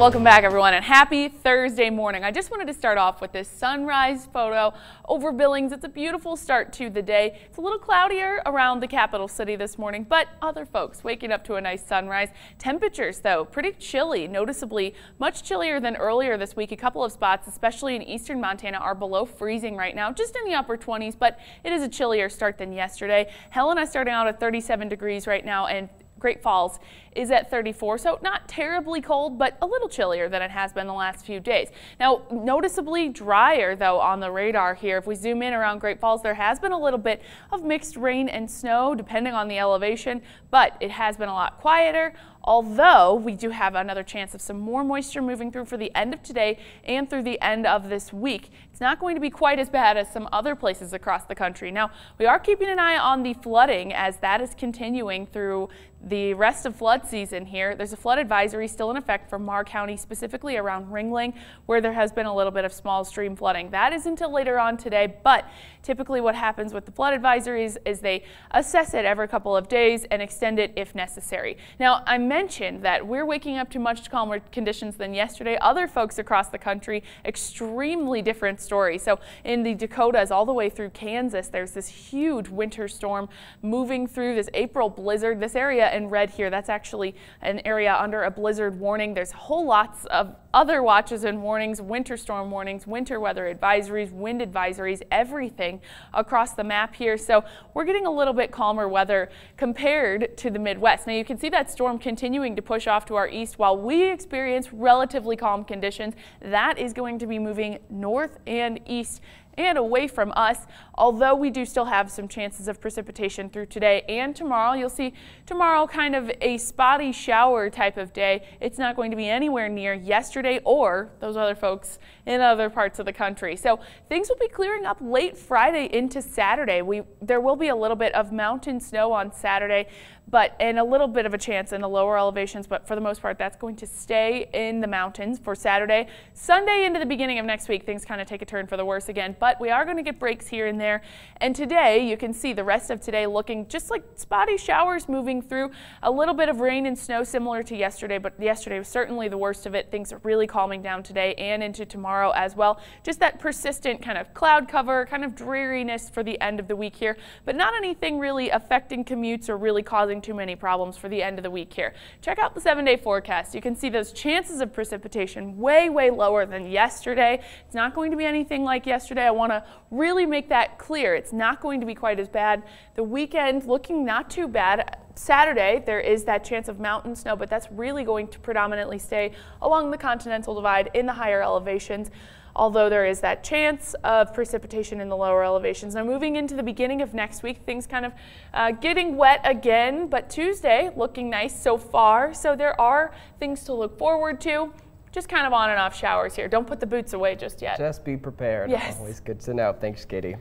Welcome back everyone and happy Thursday morning. I just wanted to start off with this sunrise photo over Billings. It's a beautiful start to the day. It's a little cloudier around the capital city this morning, but other folks waking up to a nice sunrise. Temperatures though, pretty chilly, noticeably much chillier than earlier this week. A couple of spots, especially in eastern Montana, are below freezing right now, just in the upper 20s, but it is a chillier start than yesterday. Helena starting out at 37 degrees right now and Great Falls is at 34, so not terribly cold, but a little chillier than it has been the last few days. Now, noticeably drier, though, on the radar here. If we zoom in around Great Falls, there has been a little bit of mixed rain and snow, depending on the elevation, but it has been a lot quieter, although we do have another chance of some more moisture moving through for the end of today and through the end of this week. It's not going to be quite as bad as some other places across the country. Now, we are keeping an eye on the flooding as that is continuing through the rest of flood season here. There's a flood advisory still in effect for Meagher County, specifically around Ringling, where there has been a little bit of small stream flooding. That is until later on today, but typically what happens with the flood advisories is they assess it every couple of days and extend it if necessary. Now, I mentioned that we're waking up to much calmer conditions than yesterday. Other folks across the country, extremely different story. So in the Dakotas all the way through Kansas, there's this huge winter storm moving through this April blizzard. This area in red here, that's actually an area under a blizzard warning. There's whole lots of other watches and warnings, winter storm warnings, winter weather advisories, wind advisories, everything across the map here. So we're getting a little bit calmer weather compared to the Midwest. Now you can see that storm continuing to push off to our east while we experience relatively calm conditions. That is going to be moving north and east and away from us, although we do still have some chances of precipitation through today and tomorrow. You'll see tomorrow kind of a spotty shower type of day. It's not going to be anywhere near yesterday or those other folks in other parts of the country. So things will be clearing up late Friday into Saturday. We There will be a little bit of mountain snow on Saturday, but and a little bit of a chance in the lower elevations, but for the most part, that's going to stay in the mountains for Saturday. Sunday into the beginning of next week, things kind of take a turn for the worse again, but we are going to get breaks here and there. And today, you can see the rest of today looking just like spotty showers moving through. A little bit of rain and snow similar to yesterday, but yesterday was certainly the worst of it. Things are really calming down today and into tomorrow as well. Just that persistent kind of cloud cover, kind of dreariness for the end of the week here, but not anything really affecting commutes or really causing too many problems for the end of the week here. Check out the seven day forecast. You can see those chances of precipitation way, way lower than yesterday. It's not going to be anything like yesterday. I want to really make that clear. It's not going to be quite as bad. The weekend looking not too bad. Saturday, there is that chance of mountain snow, but that's really going to predominantly stay along the continental divide in the higher elevations although there is that chance of precipitation in the lower elevations. Now moving into the beginning of next week, things kind of uh, getting wet again, but Tuesday looking nice so far. So there are things to look forward to. Just kind of on and off showers here. Don't put the boots away just yet. Just be prepared. Yes. Always good to know. Thanks, Katie.